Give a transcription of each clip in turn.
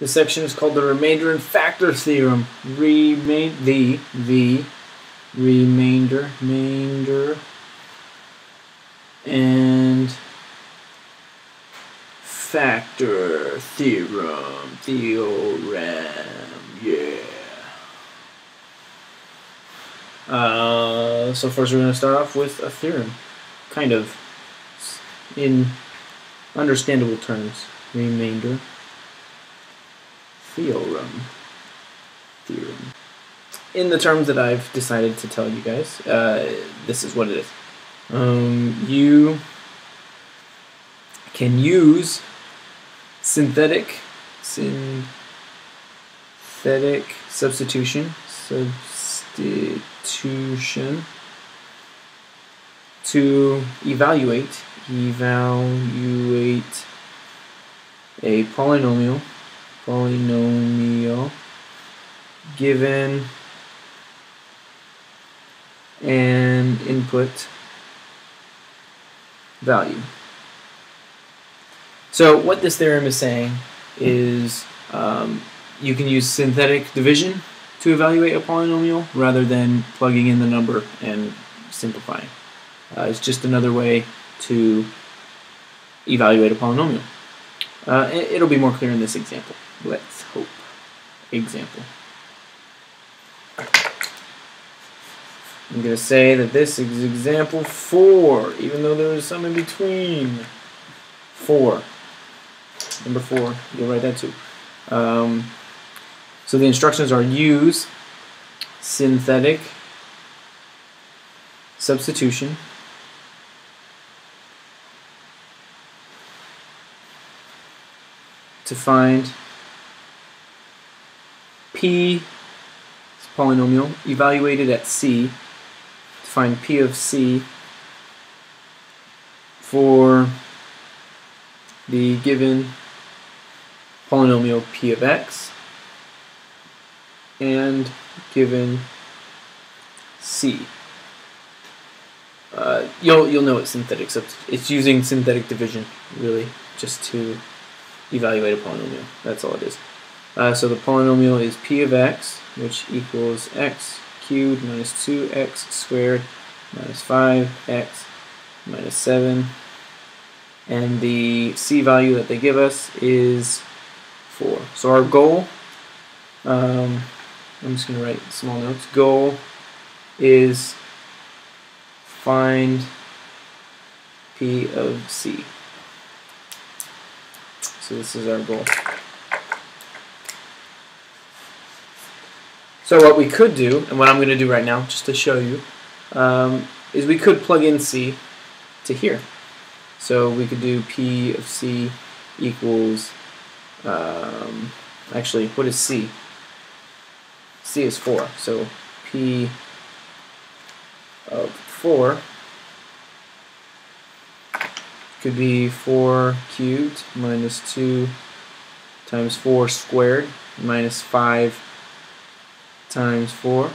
This section is called the remainder and factor theorem. Remain the the remainder remainder and factor theorem theorem yeah. Uh, so first we're going to start off with a theorem, kind of, in understandable terms. Remainder theorem. Theorem. In the terms that I've decided to tell you guys, uh, this is what it is. Um, you can use synthetic synthetic substitution substitution to evaluate evaluate a polynomial polynomial given an input value. So what this theorem is saying is um, you can use synthetic division to evaluate a polynomial rather than plugging in the number and simplifying. Uh, it's just another way to evaluate a polynomial. Uh, it'll be more clear in this example. Let's hope. Example. I'm going to say that this is example 4, even though there is some in between. 4. Number 4. You'll write that too. Um, so the instructions are use synthetic substitution to find p is polynomial evaluated at c to find p of c for the given polynomial p of x and given c. Uh, you'll you'll know it's synthetic. So it's using synthetic division really just to evaluate a polynomial. That's all it is. Uh, so the polynomial is p of x, which equals x cubed minus 2x squared minus 5x minus 7. And the c value that they give us is 4. So our goal, um, I'm just going to write small notes, goal is find p of c. So this is our goal. So what we could do, and what I'm going to do right now, just to show you, um, is we could plug in C to here. So we could do P of C equals, um, actually, what is C? C is 4. So P of 4 could be 4 cubed minus 2 times 4 squared minus 5 times 4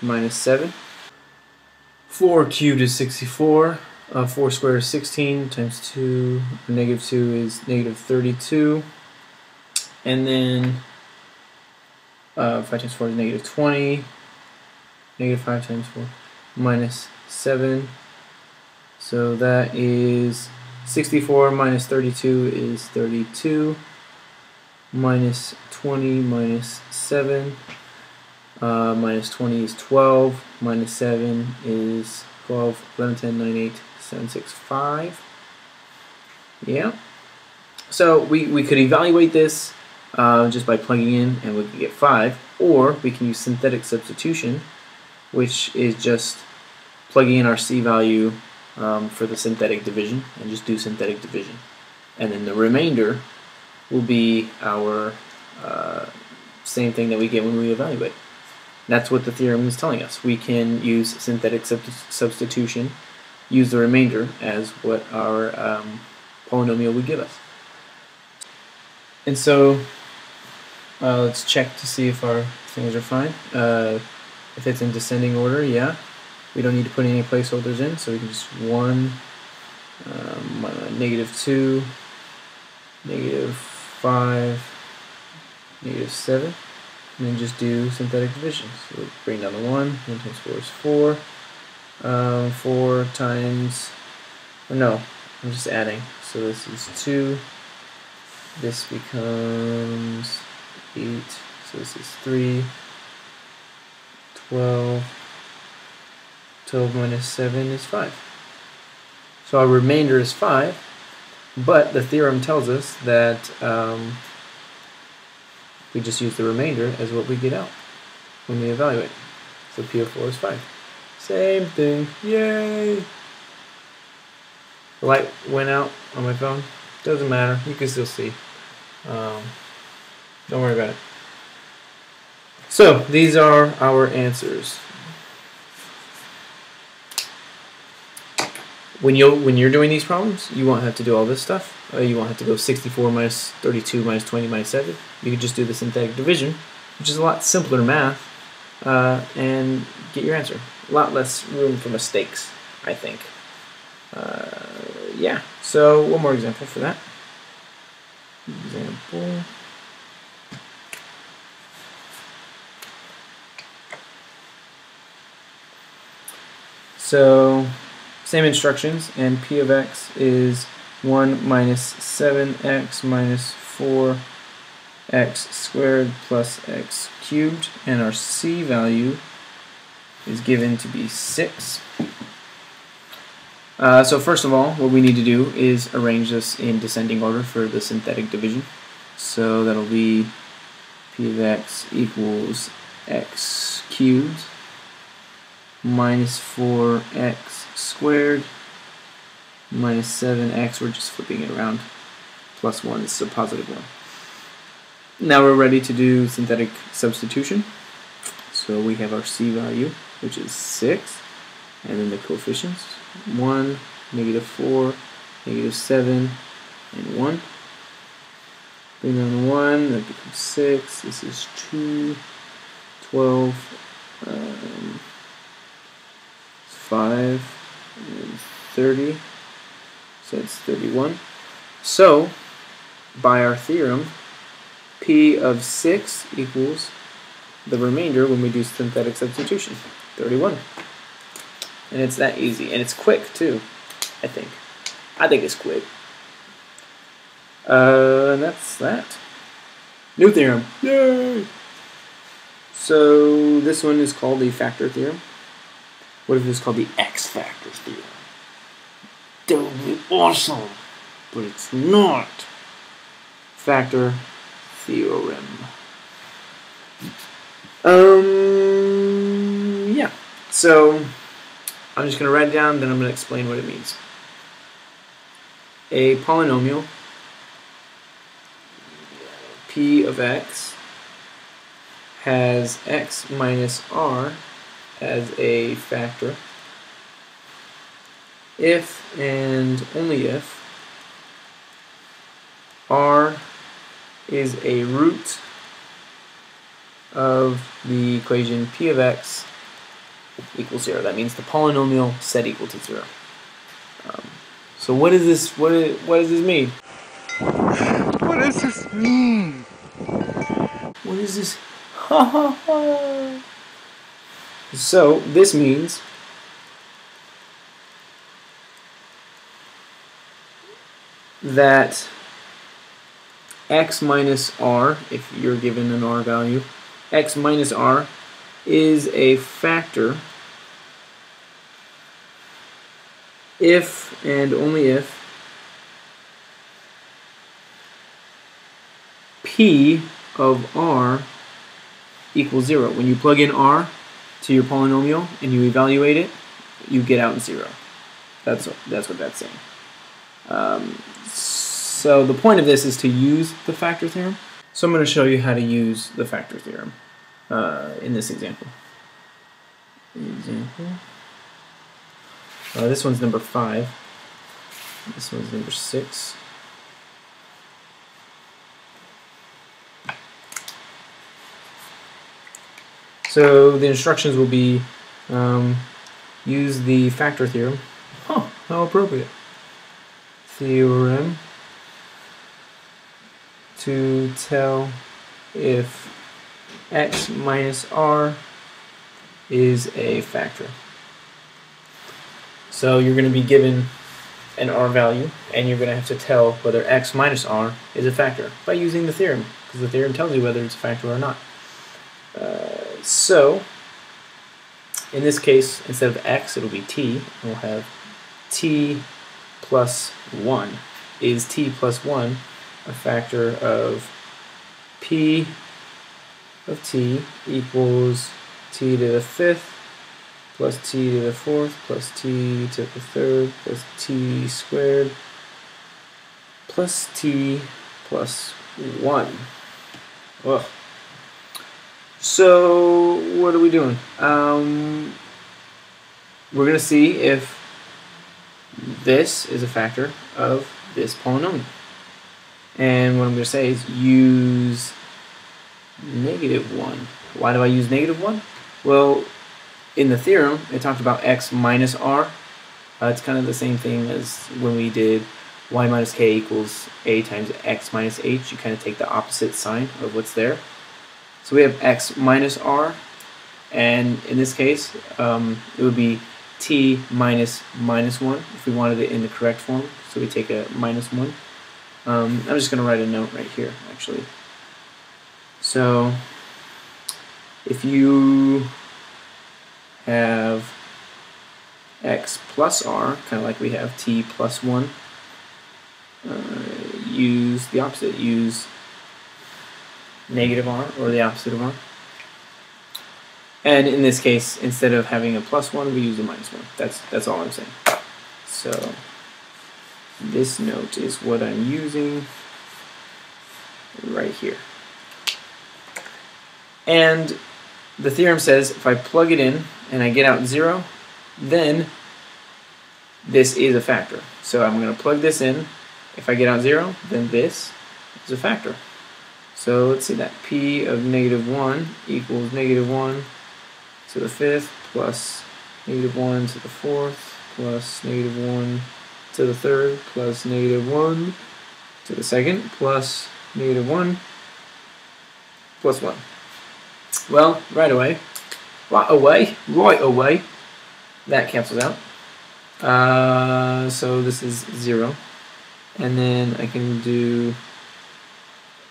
minus 7. 4 cubed is 64. Uh, 4 squared is 16 times 2, negative 2 is negative 32. And then uh, 5 times 4 is negative 20. Negative 5 times 4 minus 7. So that is 64 minus 32 is 32 minus 20 minus 7 uh, minus 20 is 12 minus 7 is 12 11 10 9 8 7 6 5 yeah so we, we could evaluate this uh, just by plugging in and we could get 5 or we can use synthetic substitution which is just plugging in our C value um, for the synthetic division and just do synthetic division. And then the remainder will be our uh, same thing that we get when we evaluate. That's what the theorem is telling us. We can use synthetic sub substitution, use the remainder as what our um, polynomial would give us. And so uh, let's check to see if our things are fine. Uh, if it's in descending order, yeah. We don't need to put any placeholders in, so we can just 1, um, uh, negative 2, negative 5, negative 7, and then just do synthetic division. So bring down the 1, 1 times 4 is 4, um, 4 times, or no, I'm just adding. So this is 2, this becomes 8, so this is 3, 12, 12 minus 7 is 5. So our remainder is 5, but the theorem tells us that um, we just use the remainder as what we get out when we evaluate. So P of 4 is 5. Same thing. Yay! The light went out on my phone. Doesn't matter. You can still see. Um, don't worry about it. So these are our answers. When you when you're doing these problems, you won't have to do all this stuff. Uh, you won't have to go 64 minus 32 minus 20 minus 7. You can just do the synthetic division, which is a lot simpler math, uh, and get your answer. A lot less room for mistakes, I think. Uh, yeah. So one more example for that. Example. So same instructions, and p of x is 1 minus 7x minus 4x squared plus x cubed, and our c value is given to be 6. Uh, so first of all, what we need to do is arrange this in descending order for the synthetic division. So that'll be p of x equals x cubed minus 4x squared minus 7x, we're just flipping it around, plus 1, this is a positive 1. Now we're ready to do synthetic substitution. So we have our c value, which is 6, and then the coefficients, 1, negative 4, negative 7, and 1. Bring down the 1, that becomes 6, this is 2, 12, um, 5, and 30, so it's 31. So, by our theorem, P of 6 equals the remainder when we do synthetic substitution, 31. And it's that easy, and it's quick too, I think. I think it's quick. Uh, and that's that. New theorem. Yay! So this one is called the factor theorem. What if it's called the X factor theorem? That would be awesome, but it's not. Factor theorem. Um, yeah. So I'm just going to write it down, then I'm going to explain what it means. A polynomial p of x has x minus r as a factor if and only if r is a root of the equation p of x equals 0. That means the polynomial set equal to 0. Um, so what is this, what, is, what does this mean? What does this mean? What is this? Ha ha ha! So this means that x minus r, if you're given an r value, x minus r is a factor if and only if p of r equals 0. When you plug in r to your polynomial and you evaluate it, you get out 0. That's, that's what that's saying. Um, so the point of this is to use the factor theorem. So I'm going to show you how to use the factor theorem uh, in this example. Example. Uh, this one's number 5. This one's number 6. So the instructions will be um, use the factor theorem. Huh, how appropriate. Theorem to tell if x minus r is a factor. So you're going to be given an r value, and you're going to have to tell whether x minus r is a factor by using the theorem, because the theorem tells you whether it's a factor or not. Uh, so, in this case, instead of x, it'll be t, we'll have t plus 1. Is t plus 1 a factor of p of t equals t to the fifth plus t to the fourth plus t to the third plus t squared plus t plus 1. Ugh. So what are we doing? Um, we're going to see if this is a factor of this polynomial. And what I'm going to say is use negative 1. Why do I use negative 1? Well, in the theorem, it talked about x minus r. Uh, it's kind of the same thing as when we did y minus k equals a times x minus h. You kind of take the opposite sign of what's there. So we have x minus r, and in this case, um, it would be t minus minus 1 if we wanted it in the correct form. So we take a minus 1. Um, I'm just going to write a note right here, actually. So if you have x plus r, kind of like we have t plus 1, uh, use the opposite. Use negative r, or the opposite of r. And in this case, instead of having a plus 1, we use a minus 1. That's, that's all I'm saying. So this note is what I'm using right here. And the theorem says if I plug it in and I get out 0, then this is a factor. So I'm going to plug this in. If I get out 0, then this is a factor. So let's see that. P of negative 1 equals negative 1 to the fifth plus negative 1 to the fourth plus negative 1 to the third plus negative 1 to the second plus negative 1 plus 1. Well, right away, right away, right away, that cancels out. Uh, so this is 0. And then I can do,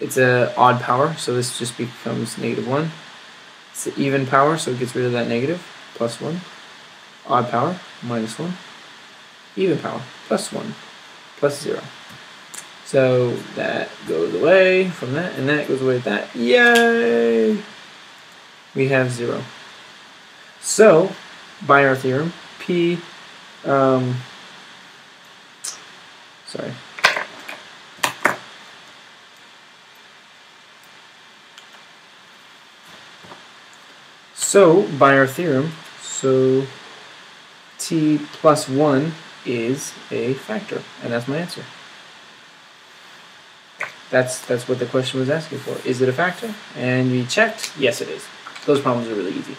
it's a odd power, so this just becomes negative 1. It's an even power, so it gets rid of that negative, plus 1. Odd power, minus 1. Even power, plus 1, plus 0. So that goes away from that, and that goes away with that. Yay! We have 0. So, by our theorem, P, um, sorry, So, by our theorem, so t plus 1 is a factor, and that's my answer. That's that's what the question was asking for. Is it a factor? And we checked, yes it is. Those problems are really easy.